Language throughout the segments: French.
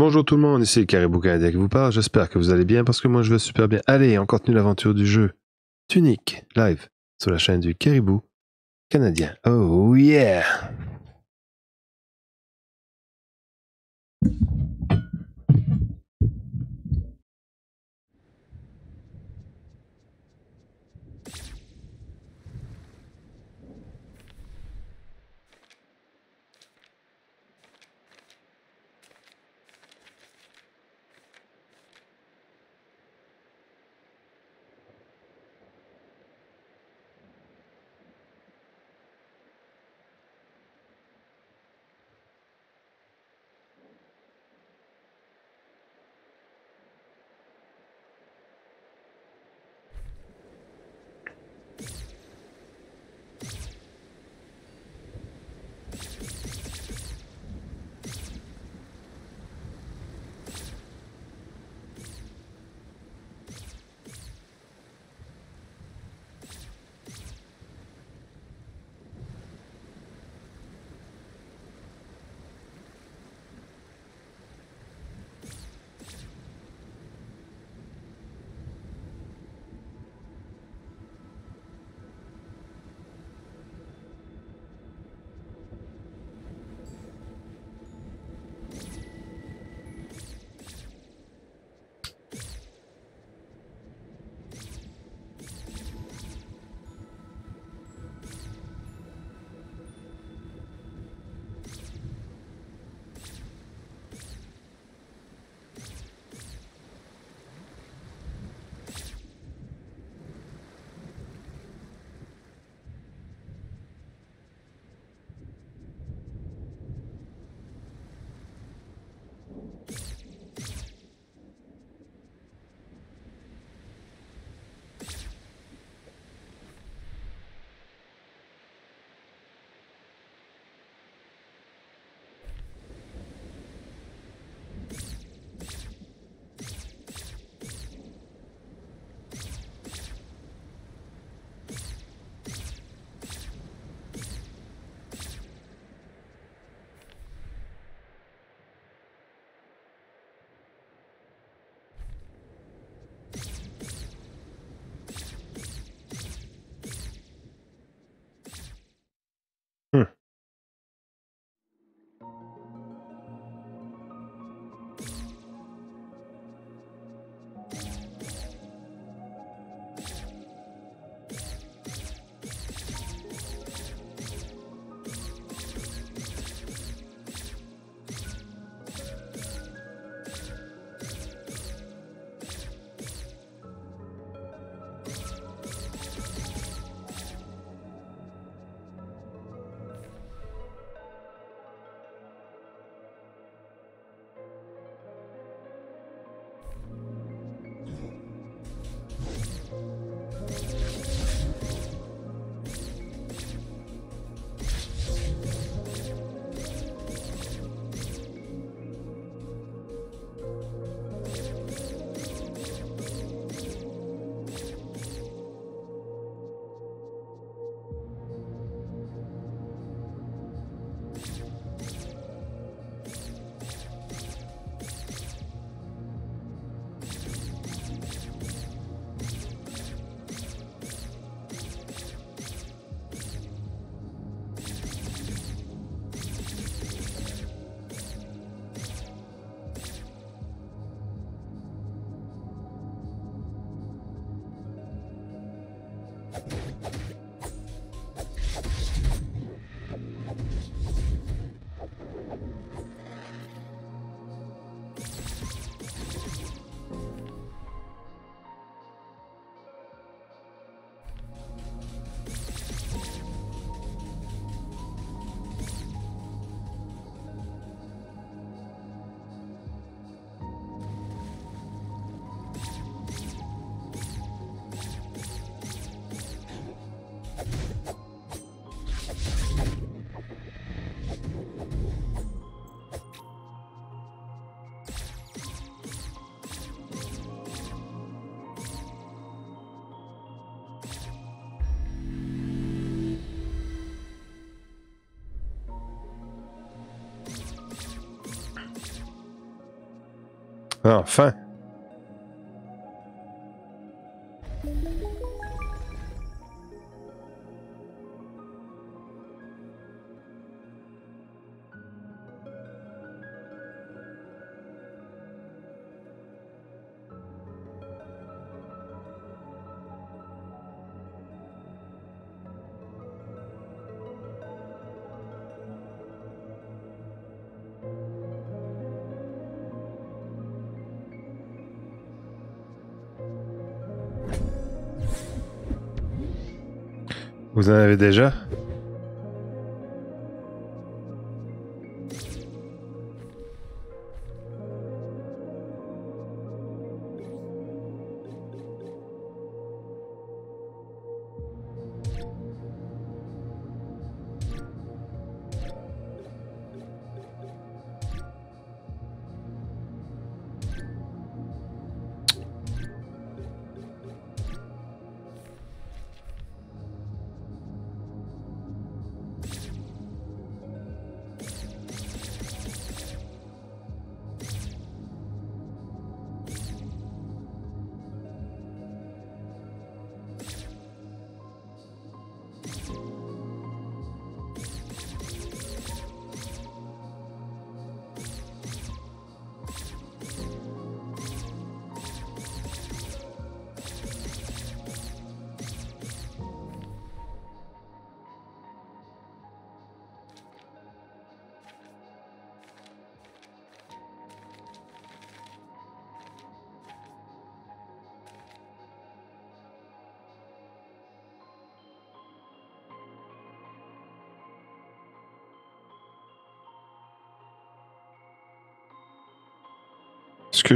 Bonjour tout le monde, ici Caribou Canadien qui vous parle. J'espère que vous allez bien parce que moi je vais super bien. Allez, on continue l'aventure du jeu Tunique live sur la chaîne du Caribou Canadien. Oh yeah! Enfin Vous en avez déjà?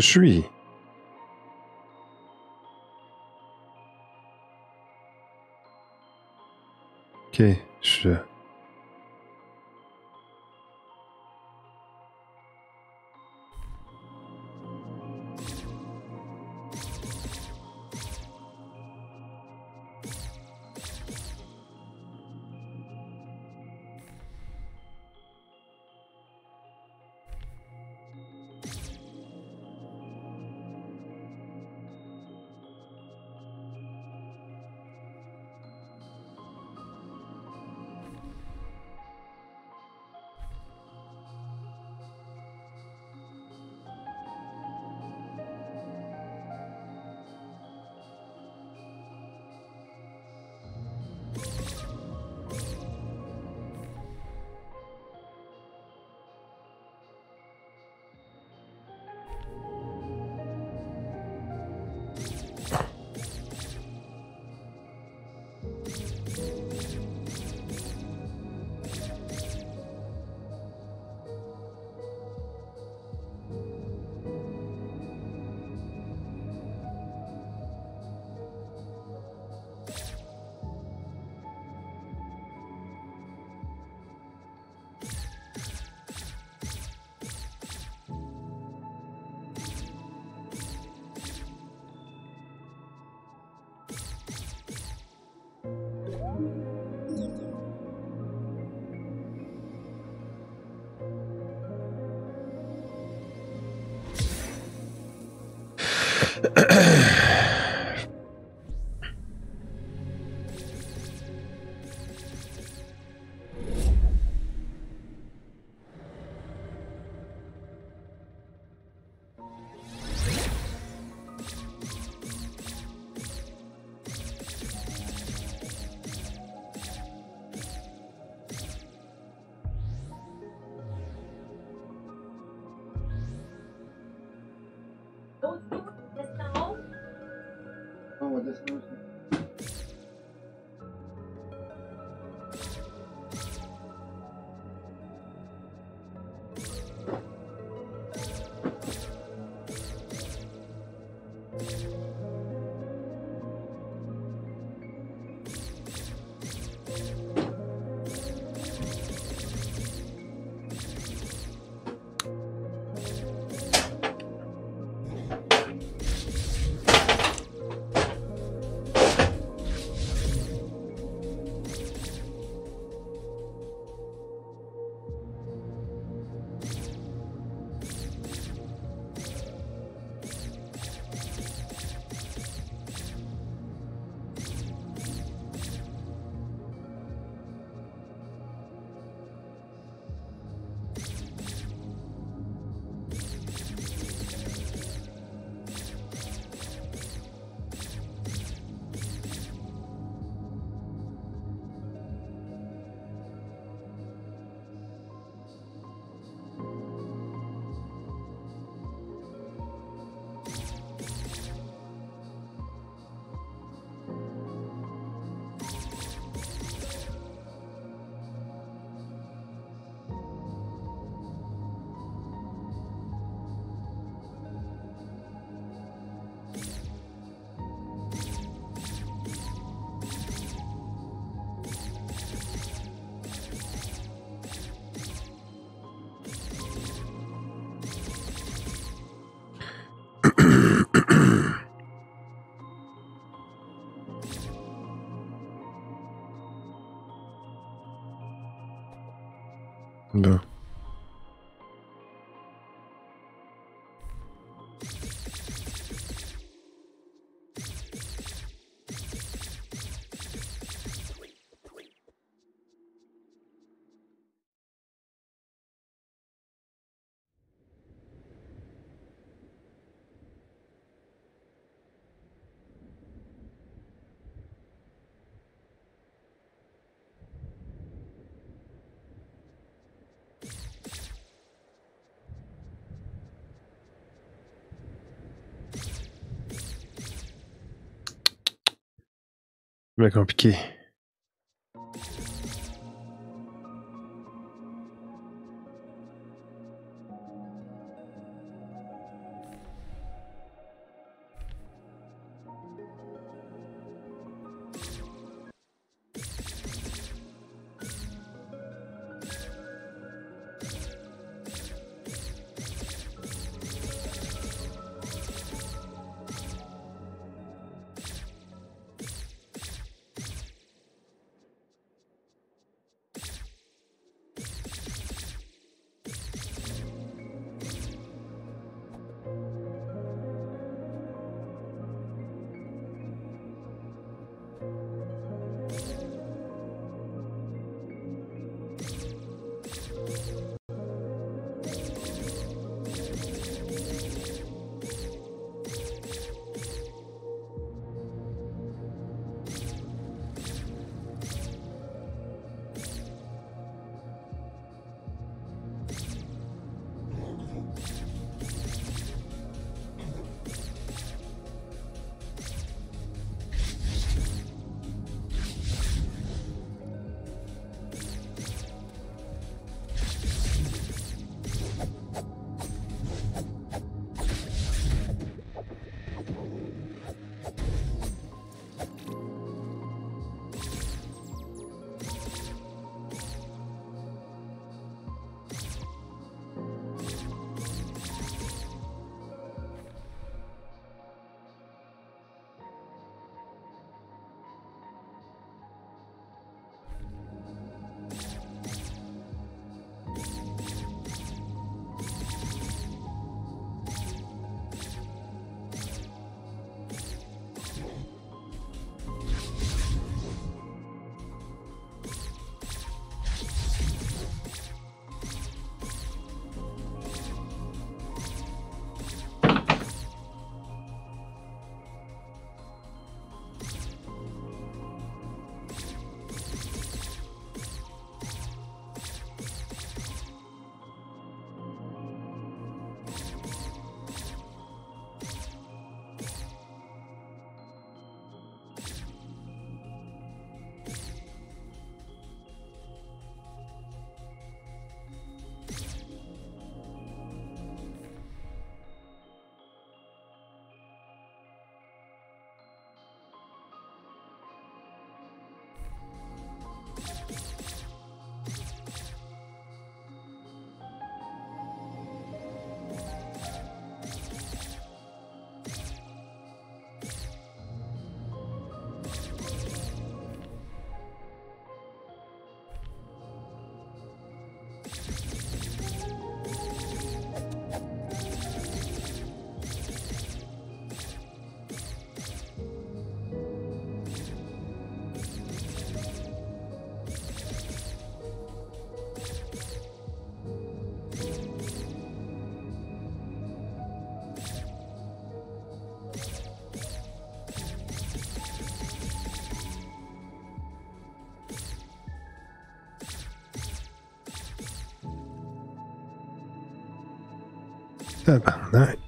Ce que je suis. Ok, je... Mais compliqué. Tabarnak. pas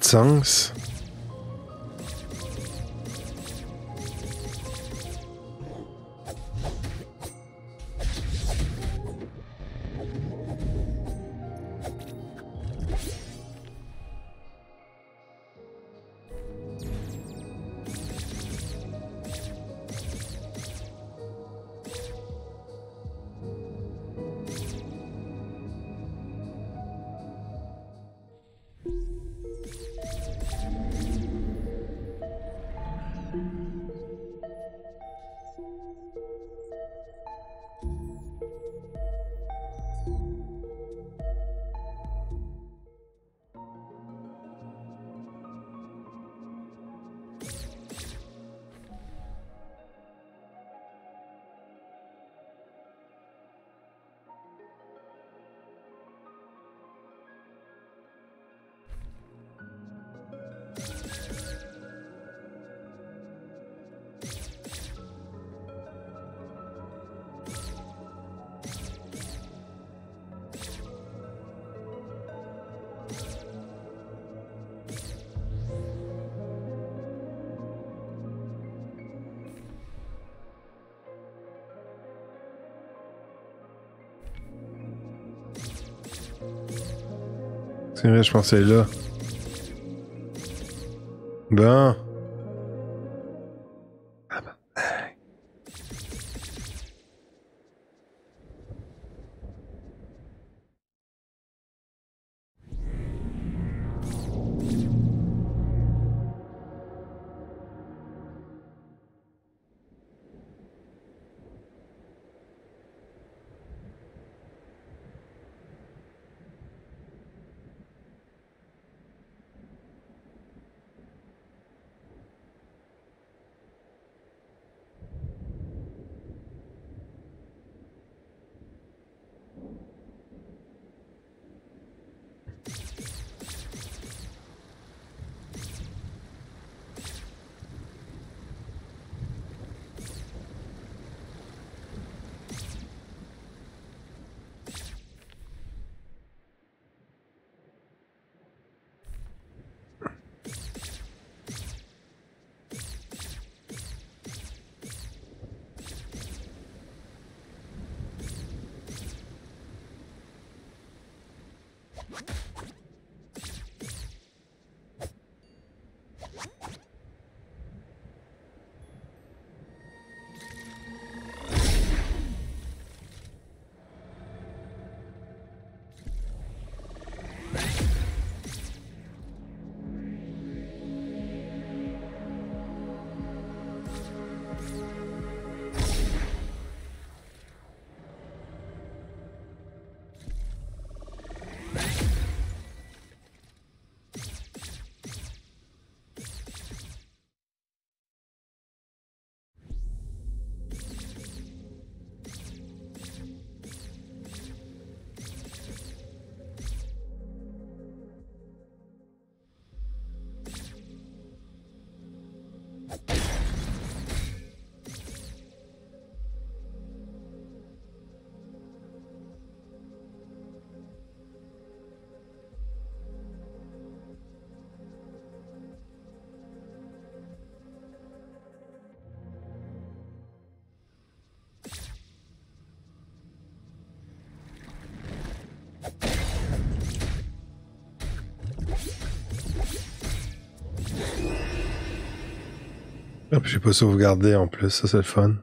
de sens. C'est vrai, je pensais là. Bon. J'ai pas sauvegardé en plus, ça c'est le fun.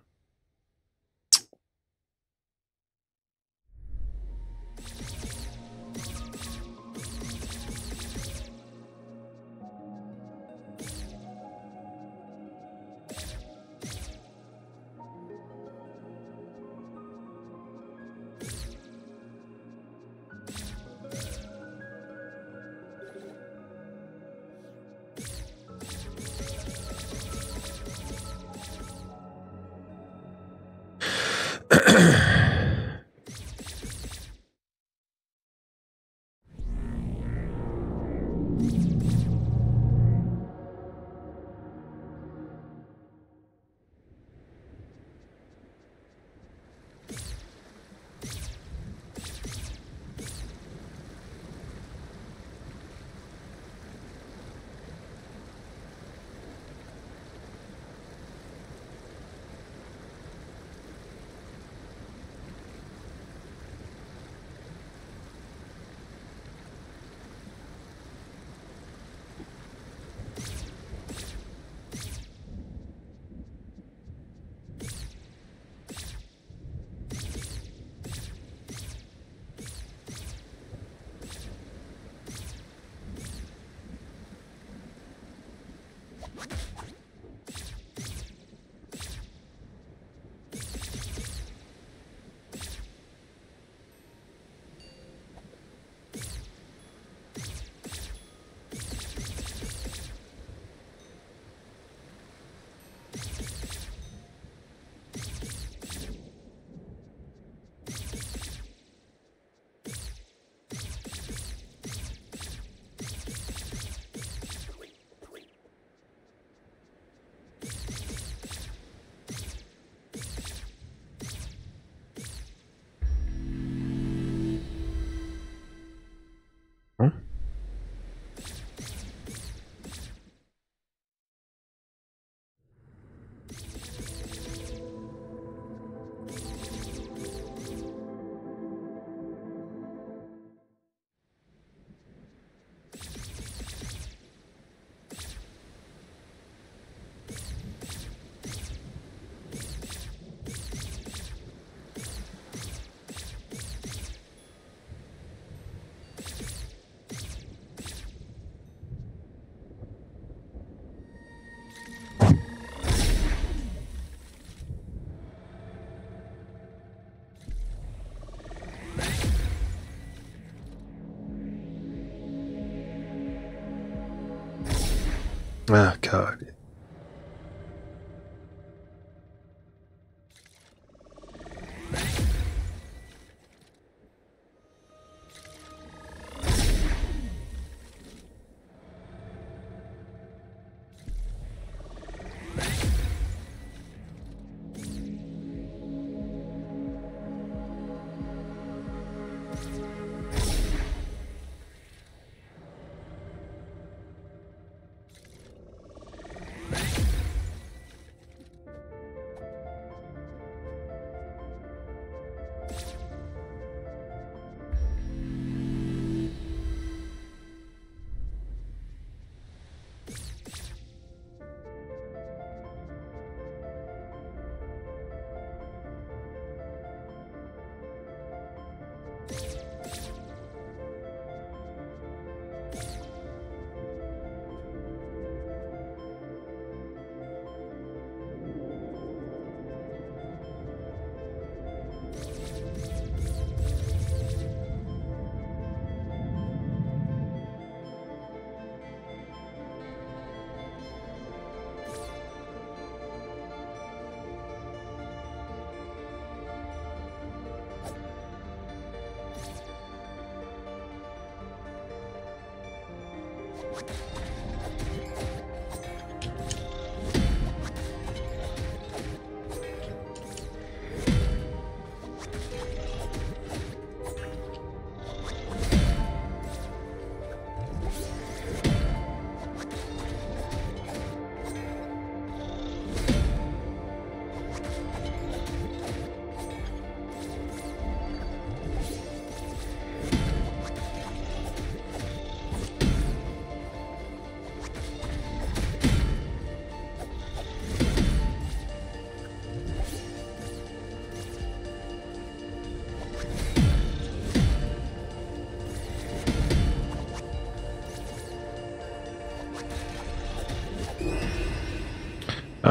Ah, carré.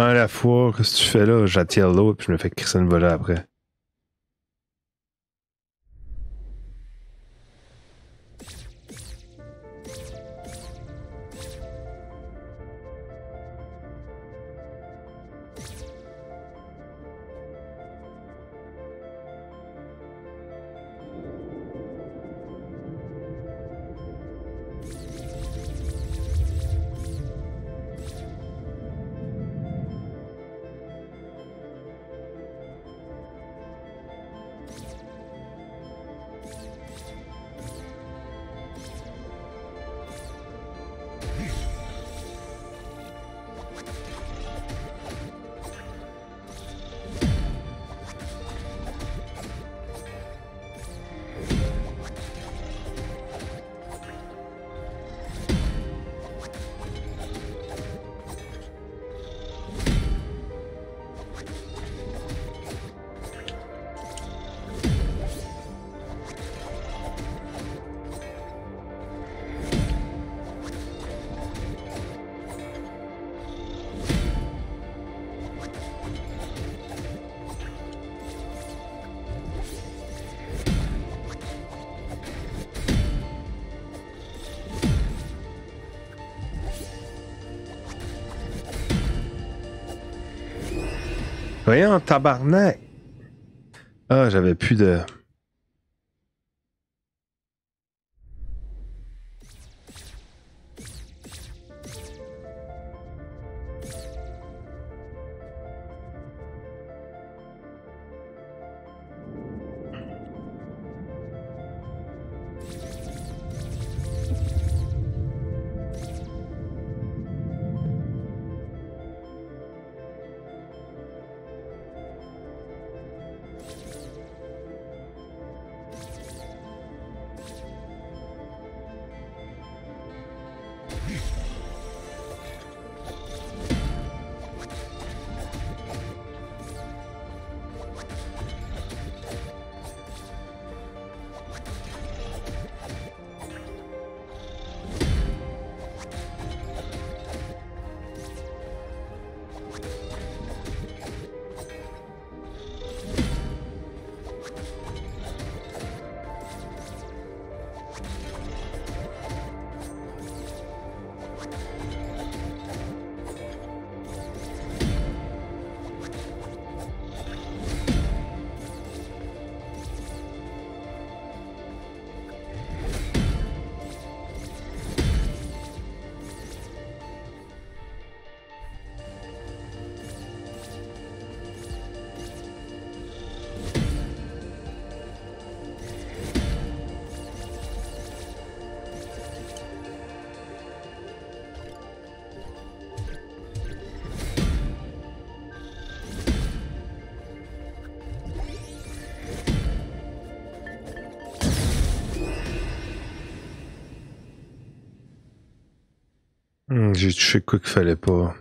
À la fois, qu'est-ce que tu fais là? J'attire l'autre, puis je me fais crisser une volée après. Voyons, tabarnak! Ah, j'avais plus de. J'ai touché quoi qu'il fallait pas.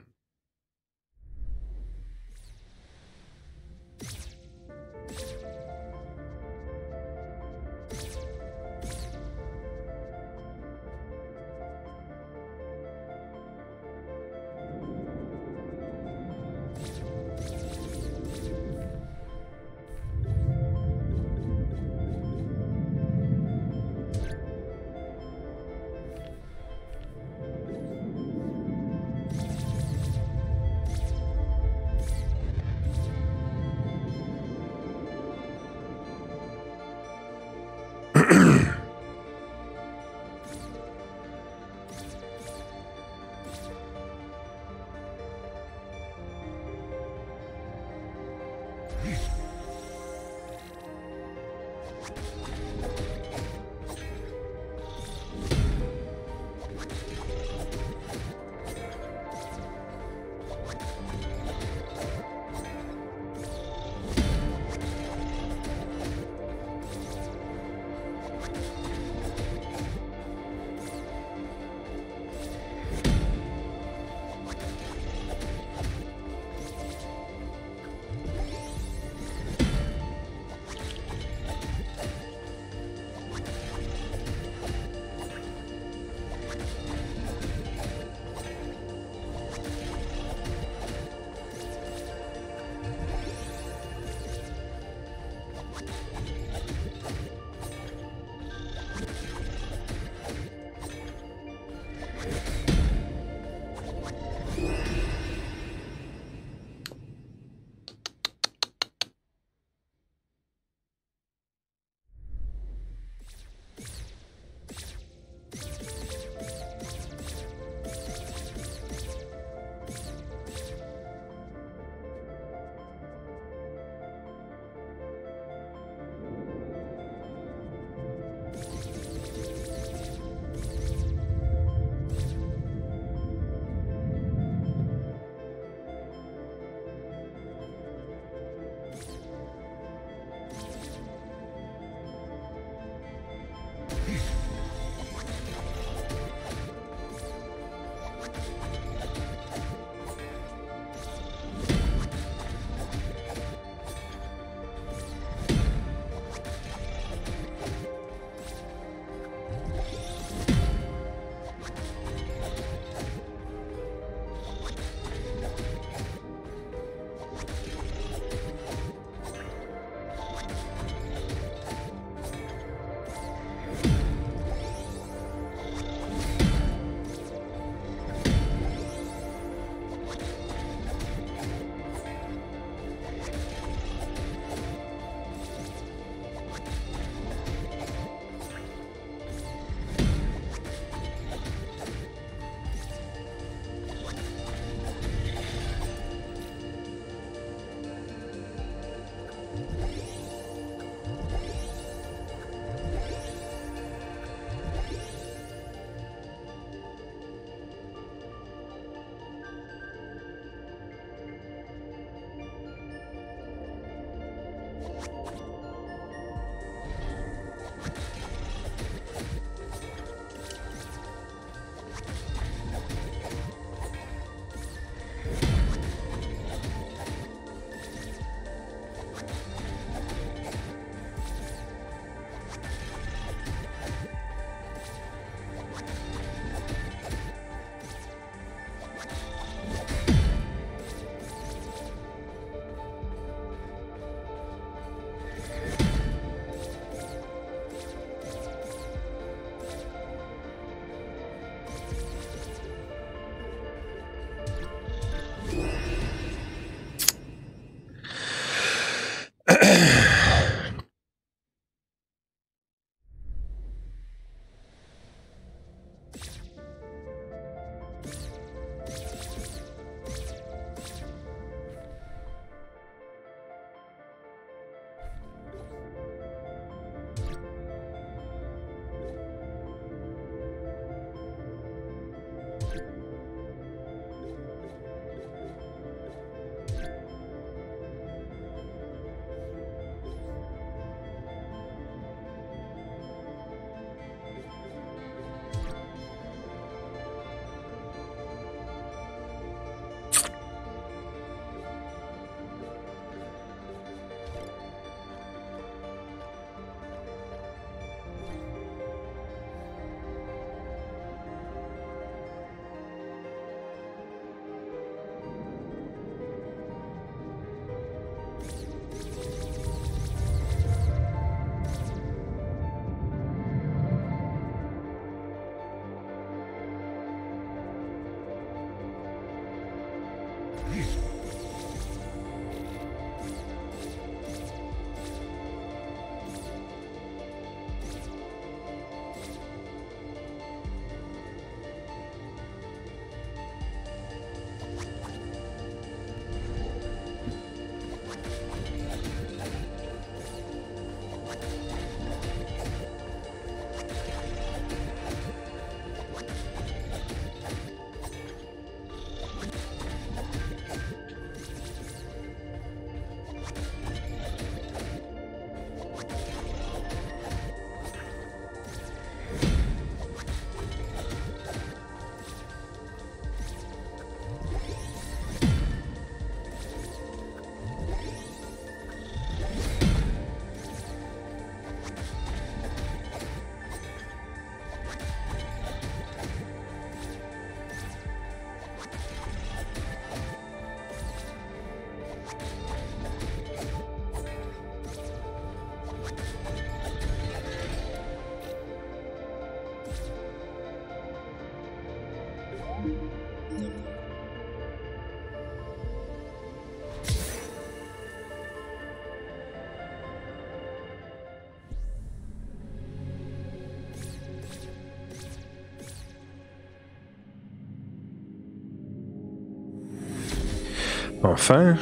Enfin.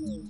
Mm-hmm.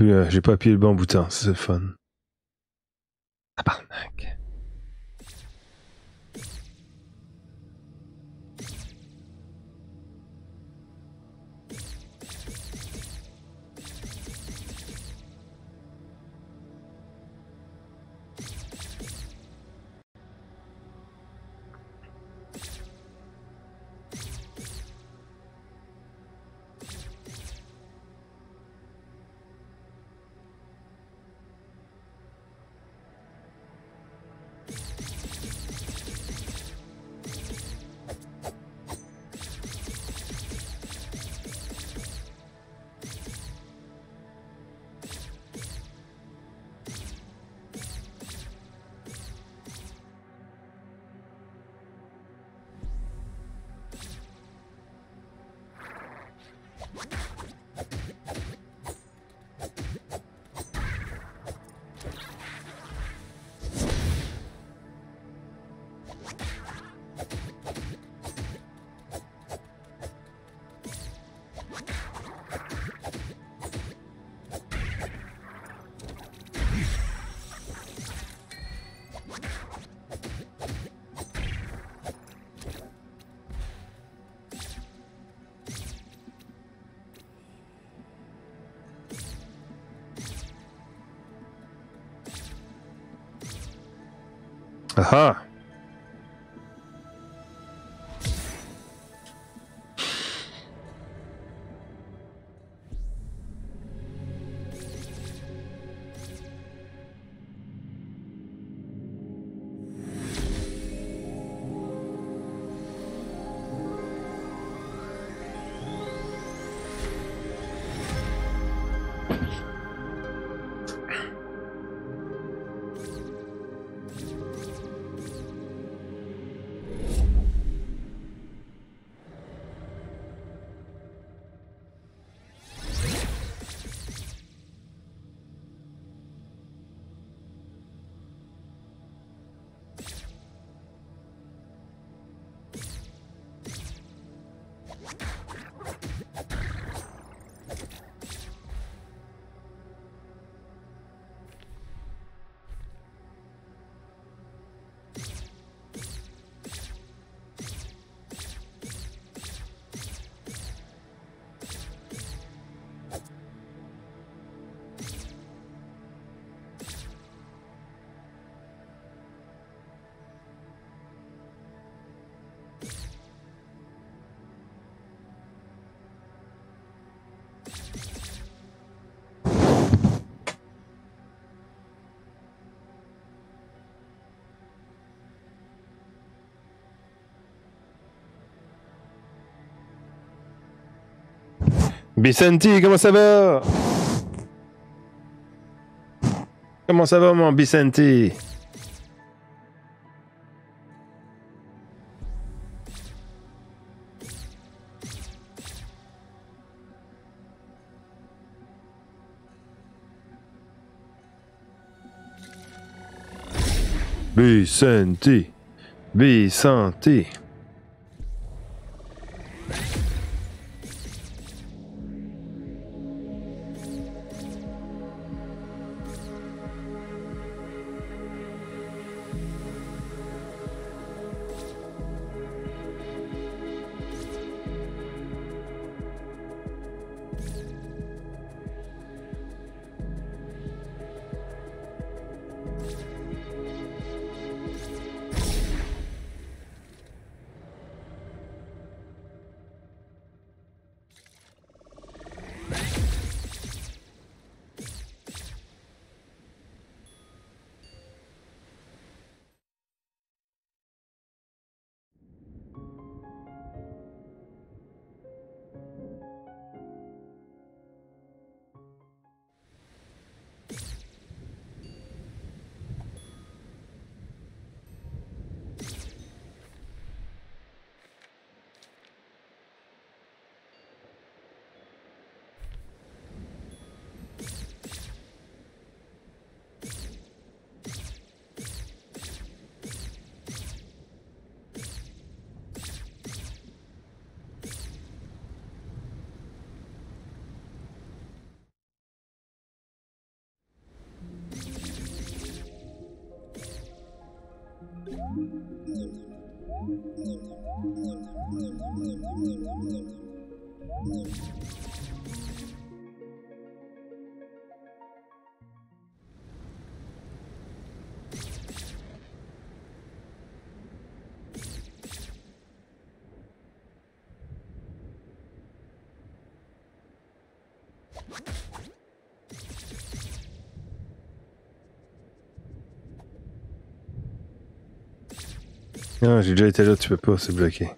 J'ai pas appuyé le bon bouton, c'est le fun. Aha! Vicenti, comment ça va? Comment ça va, mon Vicenti? Vicenti, Vicenti. Let's go. Non, j'ai déjà été là, tu peux pas, c'est bloqué.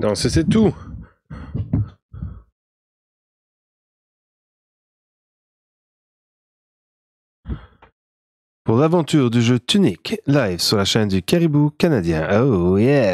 Non, c'est tout. Pour l'aventure du jeu Tunic, live sur la chaîne du Caribou canadien. Oh yeah!